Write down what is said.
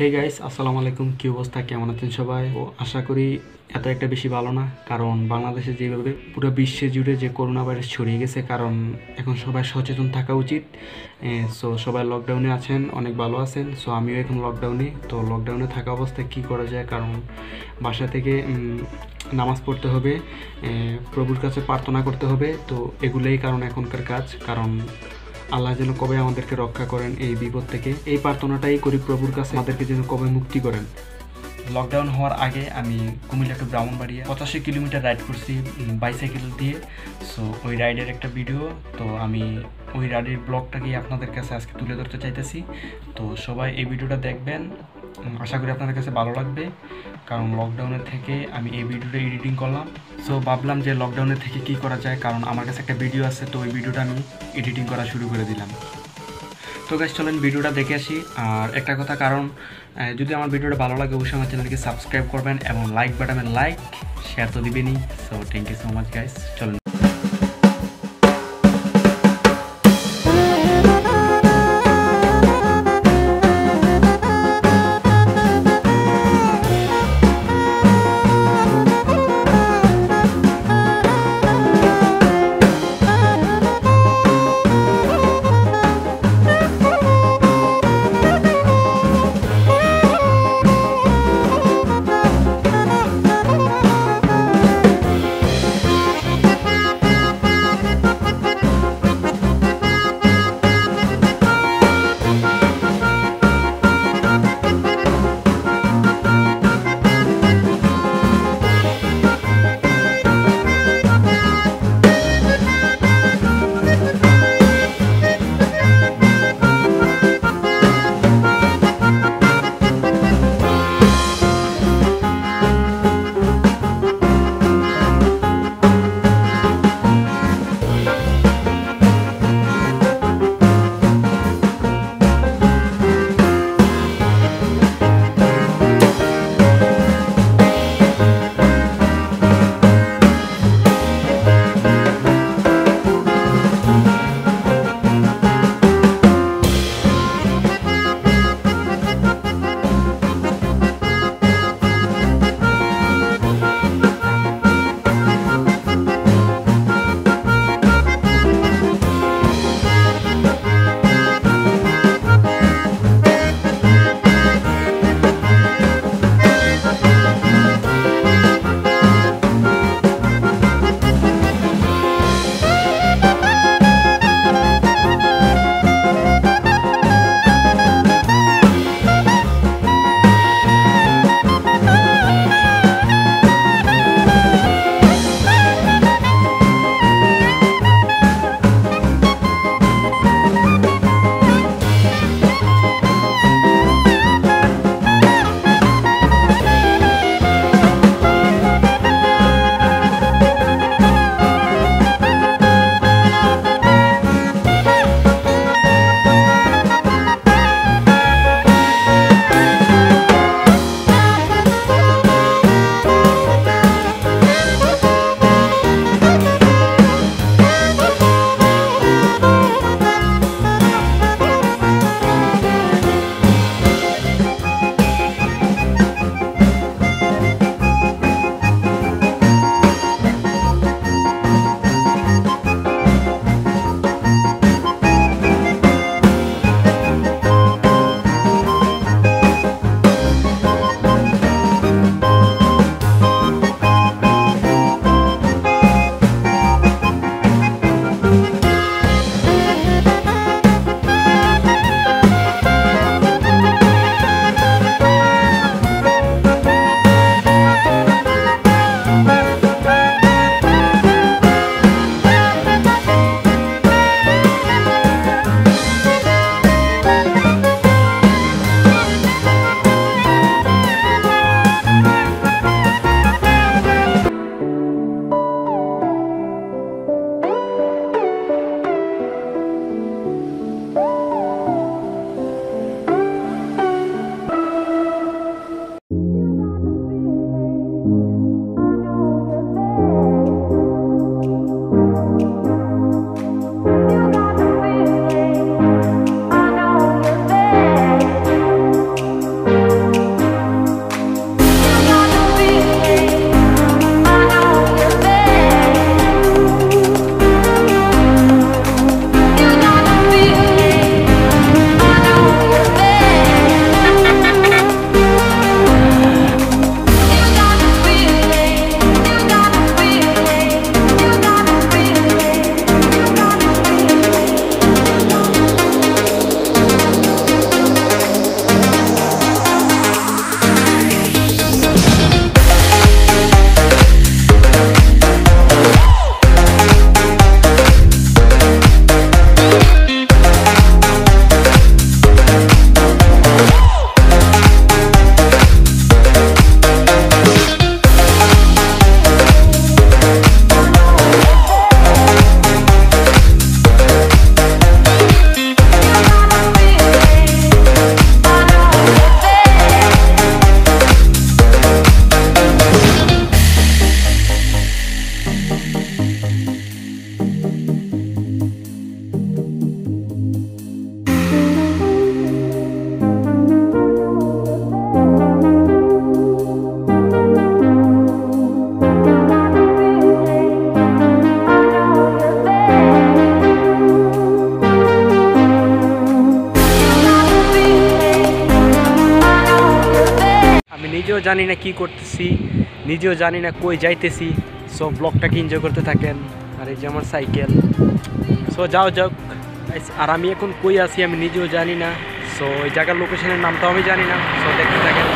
Hey guys আসসালামু আলাইকুম। কি অবস্থা? কেমন আছেন সবাই? ও, আশা করি এত একটা বেশি ভালো না, কারণ বাংলাদেশে যেভাবে পুরো বিশ্বে জুড়ে যে করোনা ভাইরাস ছড়িয়ে গেছে, কারণ এখন সবাই সচেতন থাকা উচিত। সো সবাই লকডাউনে আছেন, অনেক ভালো আছেন। সো আমিও এখন লকডাউনে তো লকডাউনে থাকা অবস্থায় কি করা যায়? কারণ বাসা থেকে নামাজ পড়তে হবে প্রভুর কাছে প্রার্থনা করতে হবে। তো এগুলোই কারণ এখনকার কাজ, কারণ আল্লাহ যেন কবে আমাদেরকে রক্ষা করেন এই বিপদ থেকে। এই প্রার্থনাটাই করি প্রভুর কাছে, আমাদেরকে যেন কবে মুক্তি করেন। লকডাউন হওয়ার আগে আমি কুমিল্লা টু ব্রাহ্মণবাড়িয়া পঁচাশি কিলোমিটার রাইড করছি বাইসাইকেল দিয়ে। সো ওই রাইডের একটা ভিডিও তো আমি ওই রাইডের ব্লগটাকেই আপনাদের কাছে আজকে তুলে ধরতে চাইতেছি। তো সবাই এই ভিডিওটা দেখবেন। আশা করি আপনাদের কাছে ভালো লাগবে। কারণ লকডাউনের থেকে আমি এই ভিডিওটা এডিটিং করলাম। সো ভাবলাম যে লকডাউনের থেকে কি করা যায়? কারণ আমার কাছে একটা ভিডিও আছে, তো ওই ভিডিওটা আমি এডিটিং করা শুরু করে দিলাম। তো গাছ চলেন ভিডিওটা দেখে আসি। আর একটা কথা, কারণ যদি আমার ভিডিওটা ভালো লাগে, অবশ্যই আমার চ্যানেলকে সাবস্ক্রাইব করবেন এবং লাইক বাটনের লাইক শেয়ার তো দিবেনই। So thank you so much guys চলেন। জানি না কি করতেছি, নিজেও জানি না কই যাইতেছি। সো ব্লগটাকে এনজয় করতে থাকেন? আর এই যে আমার সাইকেল সো যাও যাও আর আমি এখন কই আছি আমি নিজেও জানি না। সো ওই জায়গার লোকেশনের নামটাও আমি জানি না। সো দেখতে থাকেন।